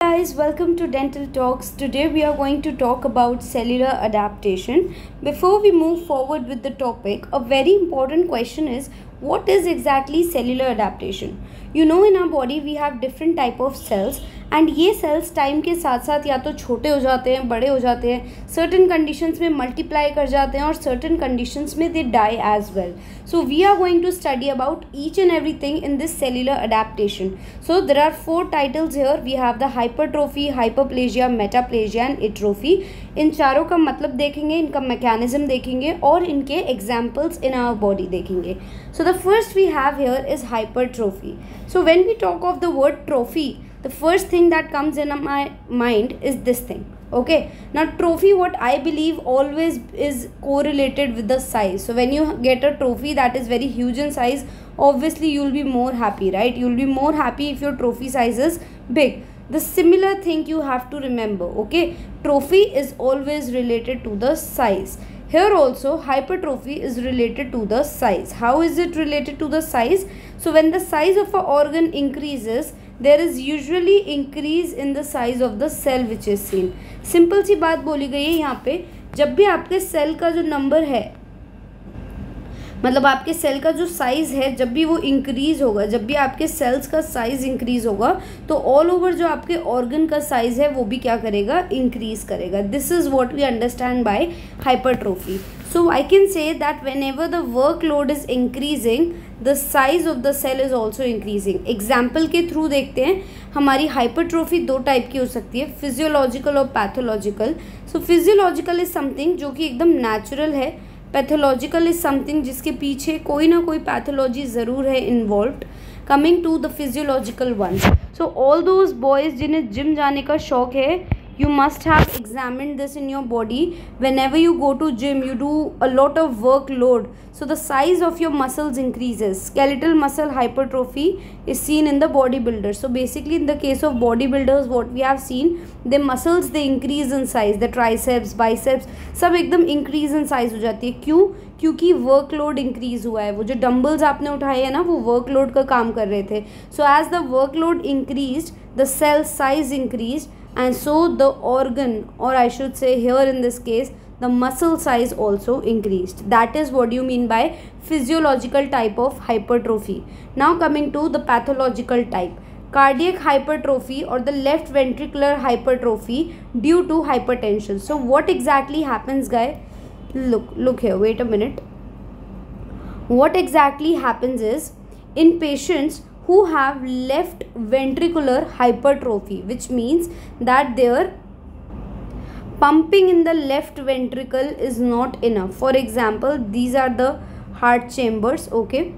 guys welcome to dental talks. Today we are going to talk about cellular adaptation. Before we move forward with the topic a very important question is what is exactly cellular adaptation? You know in our body we have different type of cells and ये cells time के साथ साथ या तो छोटे हो जाते हैं, बड़े हो जाते हैं सर्टन कंडीशंस में मल्टीप्लाई कर जाते हैं और सर्टन कंडीशंस में they die as well so we are going to study about each and everything in this cellular adaptation so there are four titles here we have the hypertrophy hyperplasia metaplasia and atrophy इन चारों का मतलब देखेंगे, इनका mechanism देखेंगे और इनके examples in our body देखेंगे. So the first we have here is hypertrophy so when we talk of the word trophy the first thing that comes in my mind is this thing okay? Now trophy what i believe always is correlated with the size. So when you get a trophy that is very huge in size obviously you'll be more happy right? You'll be more happy if your trophy size is big. The similar thing you have to remember okay? Trophy is always related to the size. Here also hypertrophy is related to the size. How is it related to the size? So when the size of a organ increases there is usually increase in the size of the cell which is seen simple सी बात बोली गई है यहाँ पे, जब भी आपके cell का जो नंबर है मतलब आपके सेल का जो साइज़ है, जब भी वो इंक्रीज़ होगा, जब भी आपके सेल्स का साइज़ इंक्रीज़ होगा तो ऑल ओवर जो आपके ऑर्गन का साइज़ है, वो भी क्या करेगा? इंक्रीज़ करेगा. This is what we understand by hypertrophy so I can say that whenever the work load is increasing the size of the cell is also increasing example के थ्रू देखते हैं, हमारी हाइपरट्रोफी दो टाइप की हो सकती है फिजियोलॉजिकल और pathological so physiological is something जो कि एकदम नेचुरल है. पैथोलॉजिकल इज़ समथिंग जिसके पीछे कोई ना कोई पैथोलॉजी ज़रूर है involve coming to the physiological one so all those boys जिन्हें जिम जाने का शौक है you must have examined this in your body whenever you go to gym you do a lot of workload so the size of your muscles increases skeletal muscle hypertrophy is seen in the bodybuilder so basically in the case of bodybuilders what we have seen the muscles they increase in size the triceps biceps सब एकदम increase in size हो जाती है क्यों क्योंकि workload increase हुआ है वो जो डम्बल्स आपने उठाए हैं ना वो वर्कलोड का काम कर रहे थे so as the workload increase the cell size increase and so the organ or I should say here in this case the muscle size also increased. That is what you mean by physiological type of hypertrophy. Now coming to the pathological type. Cardiac hypertrophy or the left ventricular hypertrophy due to hypertension. So what exactly happens guy? Look, look here, wait a minute. What exactly happens is in patients who have left ventricular hypertrophy which means that their pumping in the left ventricle is not enough. For example these are the heart chambers okay?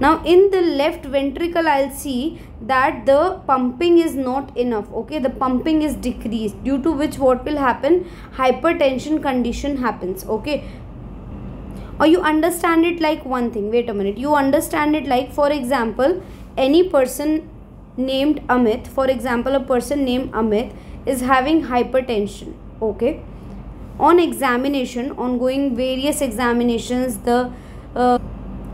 Now in the left ventricle i'll see that the pumping is not enough okay? The pumping is decreased. Due to which what will happen? Hypertension condition happens okay or you understand it like one thing. Wait a minute. You understand it like for example any person named amit for example a person named amit is having hypertension okay? On examination ongoing various examinations the uh,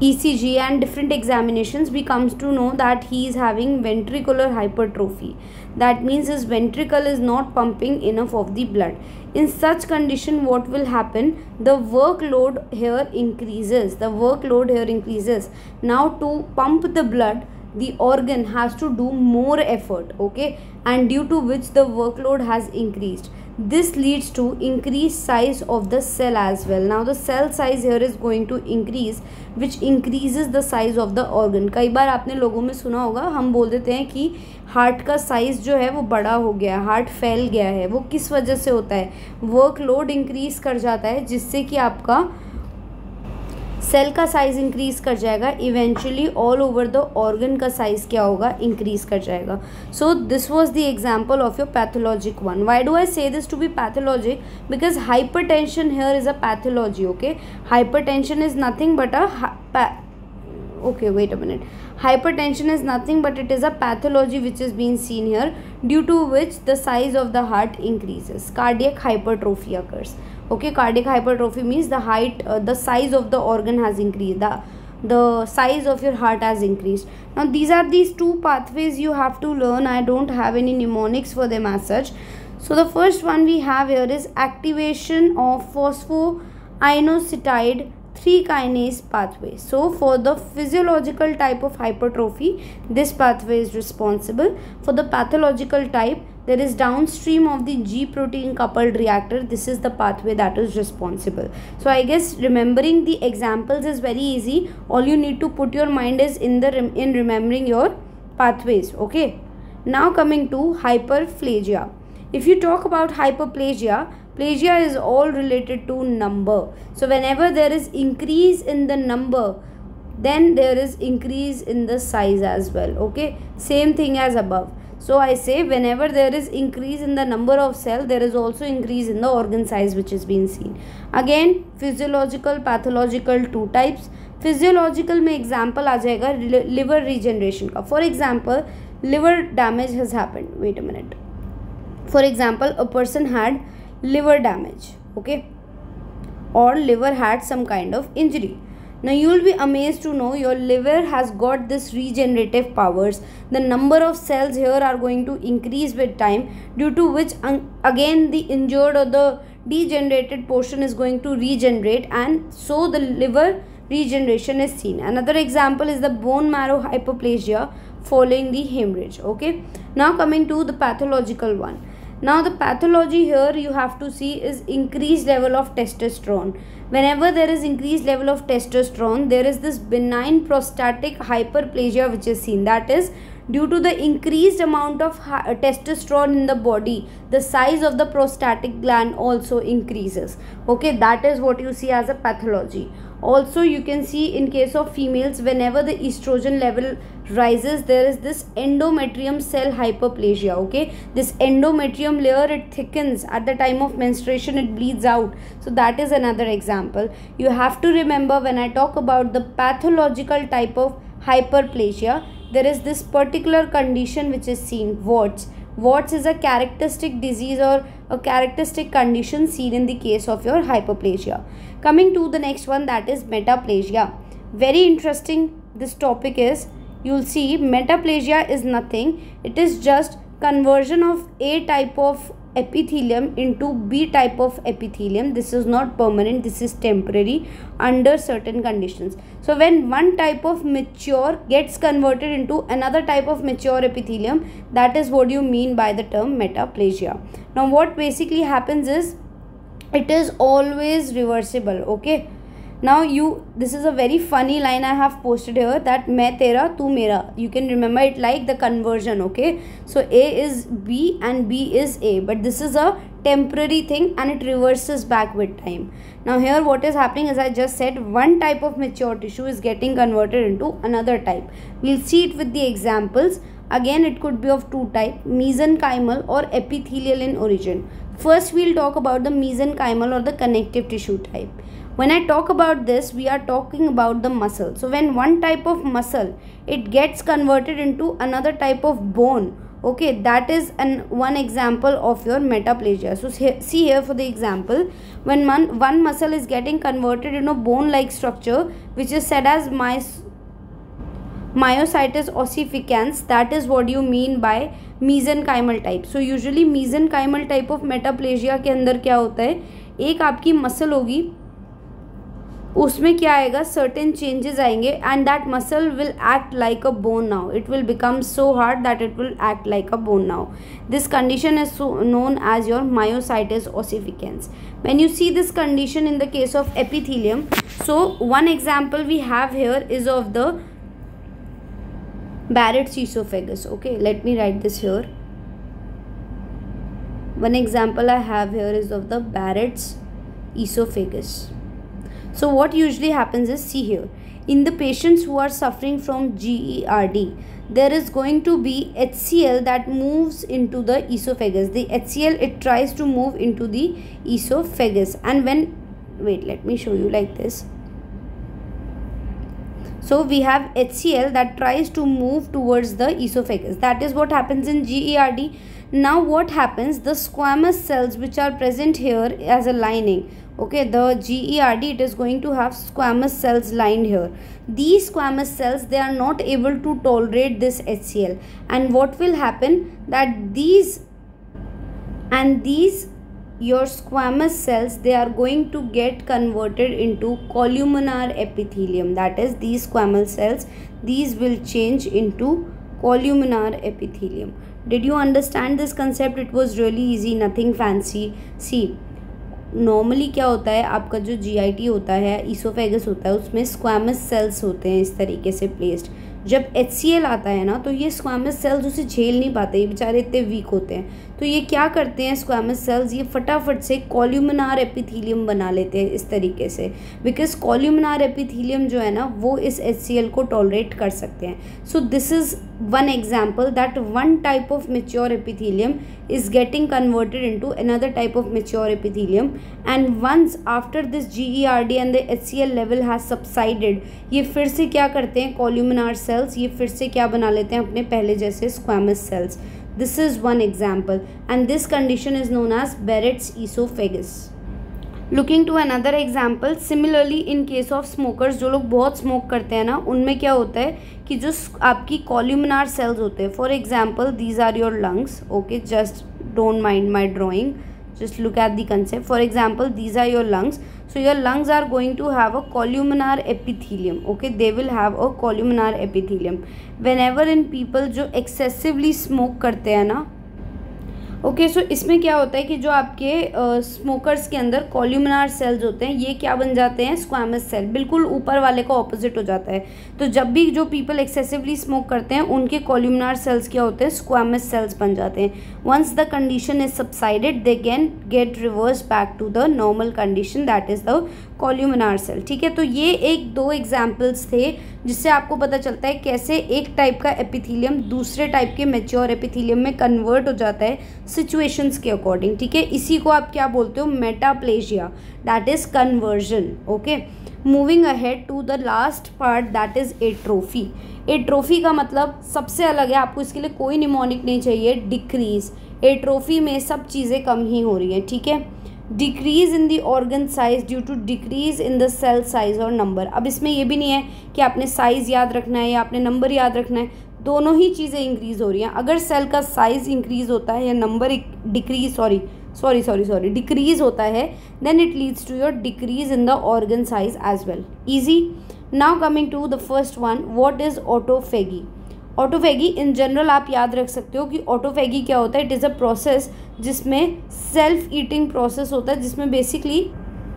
ECG and different examinations we comes to know that he is having ventricular hypertrophy that means his ventricle is not pumping enough of the blood. In such condition what will happen? The workload here increases. The workload here increases. Now to pump the blood the organ has to do more effort okay and due to which the workload has increased this leads to increased size of the cell as well now the cell size here is going to increase which increases the size of the organ कई बार आपने लोगों में सुना होगा हम बोल देते हैं कि हार्ट का साइज़ जो है वो बड़ा हो गया हार्ट फैल गया है वो किस वजह से होता है वर्कलोड इंक्रीज़ कर जाता है जिससे कि आपका सेल का साइज़ इंक्रीज कर जाएगा eventually all over the organ का साइज़ क्या होगा इंक्रीज कर जाएगा। So this was the example of your pathologic one why do I say this to be pathologic because hypertension here is a pathology okay hypertension is nothing but a okay wait a minute hypertension is nothing but it is a pathology which is been seen here due to which the size of the heart increases cardiac hypertrophy occurs okay cardiac hypertrophy means the height uh, the size of the organ has increased the the size of your heart has increased now these are these two pathways you have to learn i don't have any mnemonics for them as such so the first one we have here is activation of phosphoinositide 3 kinase pathway. So for the physiological type of hypertrophy, this pathway is responsible. For the pathological type, there is downstream of the G protein coupled reactor. This is the pathway that is responsible. So I guess remembering the examples is very easy. All you need to put your mind is in the in remembering your pathways. Okay. Now coming to hyperplasia. If you talk about hyperplasia, plasia is all related to number. So whenever there is increase in the number, then there is increase in the size as well. Okay, same thing as above. So I say whenever there is increase in the number of cell, there is also increase in the organ size which is being seen. Again, physiological, pathological two types. Physiological में example आ जाएगा liver regeneration का. For example, liver damage has happened. Wait a minute for example a person had liver damage okay or liver had some kind of injury now you will be amazed to know your liver has got this regenerative powers. The number of cells here are going to increase with time due to which again the injured or the degenerated portion is going to regenerate and so the liver regeneration is seen. Another example is the bone marrow hyperplasia following the hemorrhage okay? Now coming to the pathological one now the pathology here you have to see is increased level of testosterone. Whenever there is increased level of testosterone there is this benign prostatic hyperplasia which is seen. That is due to the increased amount of uh, testosterone in the body the size of the prostatic gland also increases. Okay that is what you see as a pathology. Also you can see in case of females whenever the estrogen level rises there is this endometrium cell hyperplasia okay? This endometrium layer it thickens at the time of menstruation it bleeds out. So that is another example. You have to remember when i talk about the pathological type of hyperplasia there is this particular condition which is seen warts. Warts is a characteristic disease or a characteristic condition seen in the case of your hyperplasia. Coming to the next one that is metaplasia. Very interesting this topic is you'll see metaplasia is nothing. It is just conversion of a type of epithelium into b type of epithelium. This is not permanent this is temporary under certain conditions. So when one type of mature gets converted into another type of mature epithelium that is what you mean by the term metaplasia. Now what basically happens is it is always reversible okay now you this is a very funny line i have posted here that main tera tu mera. You can remember it like the conversion okay? So a is b and b is a but this is a temporary thing and it reverses back with time. Now here what is happening as i just said one type of mature tissue is getting converted into another type. We'll see it with the examples. Again it could be of two type mesenchymal or epithelial in origin. First we'll talk about the mesenchymal or the connective tissue type when i talk about this we are talking about the muscle so when one type of muscle it gets converted into another type of bone okay that is an one example of your metaplasia so see here for the example when one, one muscle is getting converted into bone like structure which is said as my myositis ossificans that is what you mean by mesenchymal type so usually mesenchymal type of metaplasia के अंदर क्या होता है एक आपकी muscle होगी उसमें क्या आएगा? सर्टेन चेंजेस आएँगे and that muscle will act like a bone now it will become so hard that it will act like a bone now this condition is known as your myositis ossificans when you see this condition in the case of epithelium so one example we have here is of the Barrett esophagus okay let me write this here one example I have here is of the Barrett's esophagus so what usually happens is see here in the patients who are suffering from GERD there is going to be HCl that moves into the esophagus. The HCl it tries to move into the esophagus. And when wait let me show you like this. So we have HCl that tries to move towards the esophagus. That is what happens in GERD now what happens the squamous cells which are present here as a lining okay the gerd it is going to have squamous cells lined here. These squamous cells they are not able to tolerate this hcl and what will happen? That these and these your squamous cells they are going to get converted into columnar epithelium. That is these squamous cells these will change into columnar epithelium. Did you understand this concept? It was really easy nothing fancy. See normally क्या होता है, आपका जो GIT होता है oesophagus होता है, उसमें स्क्वामस सेल्स होते हैं इस तरीके से प्लेस्ड जब एचसीएल आता है ना तो ये स्क्वामस सेल्स उसे झेल नहीं पाते, ये बेचारे इतने वीक होते हैं। तो ये क्या करते हैं स्क्वामस सेल्स ये फटाफट से कॉल्यूमनार एपिथीलियम बना लेते हैं इस तरीके से। बिकॉज़ कॉल्यूमनार एपिथीलियम जो है ना, वो इस एचसीएल को टॉलरेट कर सकते हैं। So this is one example that one type of mature epithelium is getting converted into another type of mature epithelium. And once after this GERD and the HCl level has subsided, ये फिर से क्या करते हैं? कॉल्यूमिनार sales ये फिर से क्या बना लेते हैं? अपने पहले जैसे squamous cells this is one example and this condition is known as Barrett's esophagus looking to another example similarly in case of smokers जो लोग बहुत स्मोक करते हैं ना, उनमें क्या होता है कि जो आपकी कॉल्यूमिनार सेल्स होते हैं for example these are your lungs okay just don't mind my drawing just look at the concept. For example, these are your lungs so your lungs are going to have a columnar epithelium okay they will have a columnar epithelium whenever in people जो excessively smoke करते हैं ना okay okay, सो so इसमें क्या होता है कि जो आपके स्मोकर्स uh, के अंदर कॉल्यूमिनार सेल्स होते हैं ये क्या बन जाते हैं? स्क्वामस सेल बिल्कुल ऊपर वाले का ऑपोजिट हो जाता है। तो जब भी जो पीपल एक्सेसिवली स्मोक करते हैं उनके कॉल्यूमिनार सेल्स क्या होते हैं? स्क्वामस सेल्स बन जाते हैं। Once the condition is subsided they can get reverse back to the normal condition that is the columnar cell ठीक है? तो ये एक दो एग्जाम्पल्स थे जिससे आपको पता चलता है कैसे एक टाइप का एपिथीलियम दूसरे टाइप के मेच्योर एपिथीलियम में कन्वर्ट हो जाता है सिचुएशंस के अकॉर्डिंग ठीक है? इसी को आप क्या बोलते हो? Metaplasia that is conversion okay moving ahead to the last part that is atrophy a atrophy का मतलब सबसे अलग है, आपको इसके लिए कोई निमोनिक नहीं चाहिए डिक्रीज एट्रोफी में सब चीज़ें कम ही हो रही हैं, ठीक है? Decrease in the organ size due to decrease in the cell size और नंबर अब इसमें यह भी नहीं है कि आपने साइज़ याद रखना है या आपने नंबर याद रखना है, दोनों ही चीज़ें इंक्रीज़ हो रही हैं। अगर सेल का साइज़ इंक्रीज़ होता है या number decrease sorry sorry sorry sorry decrease होता है then it leads to your decrease in the organ size as well easy now coming to the first one what is autophagy autophagy, in general आप याद रख सकते हो कि autophagy क्या होता है? इट इज़ अ प्रोसेस जिसमें सेल्फ ईटिंग प्रोसेस होता है, जिसमें basically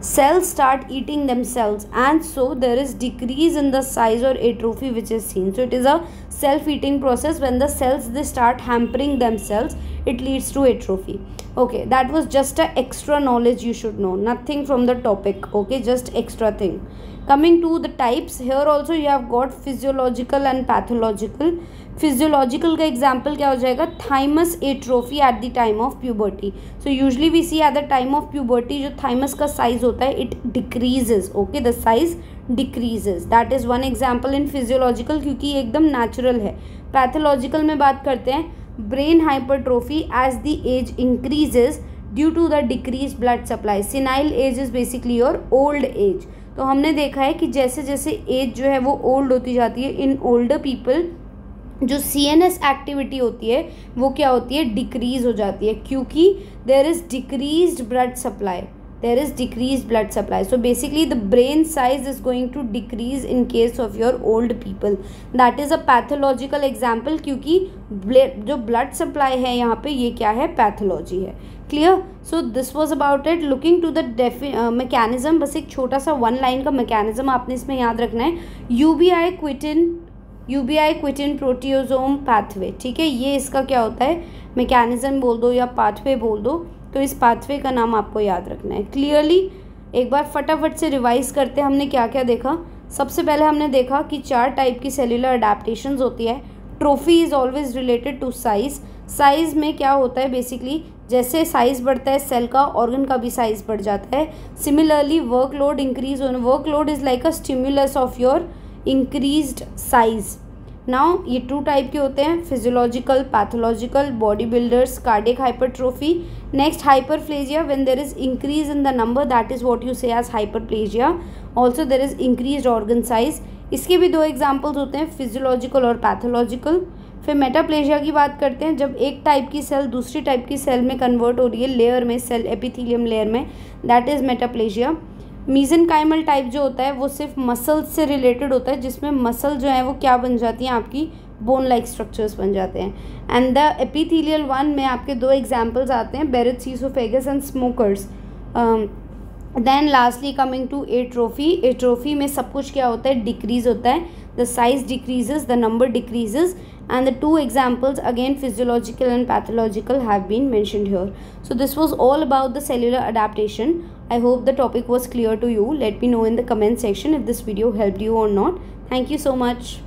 cells start eating them cells and so there is decrease in the size और atrophy which is seen so it is a self eating process when the cells they start hampering them cells it leads to atrophy okay that was just a extra knowledge you should know nothing from the topic okay just extra thing coming to the types here also you have got physiological and pathological physiological का example क्या हो जाएगा thymus atrophy at the time of puberty so usually we see at the time of puberty जो thymus का size होता है it decreases okay the size decreases that is one example in physiological क्योंकि एकदम natural है pathological में बात करते हैं brain hypertrophy as the age increases due to the decrease blood supply senile age is basically your old age तो हमने देखा है कि जैसे जैसे एज जो है वो ओल्ड होती जाती है, इन ओल्डर पीपल जो सी एन एस एक्टिविटी होती है, वो क्या होती है? डिक्रीज हो जाती है, क्योंकि there is decrease blood supply there is decrease blood supply so basically the brain size is going to decrease in case of your old people that is a pathological example क्योंकि जो blood supply है यहाँ पे, ये क्या है? Pathology है. Clear so this was about it looking to the mechanism बस एक छोटा सा वन लाइन का मैकेनिज्म आपने इसमें याद रखना है. Ubiquitin ubiquitin proteasome pathway ठीक है? ये इसका क्या होता है? मैकेनिज्म बोल दो या पाथवे बोल दो. तो इस पाथवे का नाम आपको याद रखना है। क्लियरली एक बार फटाफट से रिवाइज करते हमने क्या क्या देखा? सबसे पहले हमने देखा कि चार टाइप की सेल्यूलर अडेप्टशन होती है। Trophy is always related to size size में क्या होता है बेसिकली जैसे साइज़ बढ़ता है सेल का ऑर्गन का भी साइज़ बढ़ जाता है। Similarly workload increase workload is like a stimulus of your increase size now, ये टू टाइप के होते हैं physiological pathological body builders cardiac hypertrophy next hyperplasia when there is increase in the number that is what you say as hyperplasia also there is increase organ size इसके भी दो examples होते हैं physiological और pathological फिर metaplasia की बात करते हैं, जब एक टाइप की सेल दूसरी टाइप की सेल में कन्वर्ट हो रही है लेयर में सेल एपिथीलियम लेयर में that is metaplasia mesenchymal type जो होता है, वो सिर्फ़ मसल्स से रिलेटेड होता है, जिसमें मसल जो है, वो क्या बन जाती हैं, आपकी बोन लाइक स्ट्रक्चर्स बन जाते हैं। एंड द एपिथीलियल वन में आपके दो एग्जाम्पल्स आते हैं Barrett's esophagus and smokers then lastly coming to atrophy atrophy में सब कुछ क्या होता है डिक्रीज होता है। The size decreases the number decreases and the two examples again physiological and pathological have been mentioned here. So this was all about the cellular adaptation. I hope the topic was clear to you. Let me know in the comment section if this video helped you or not. Thank you so much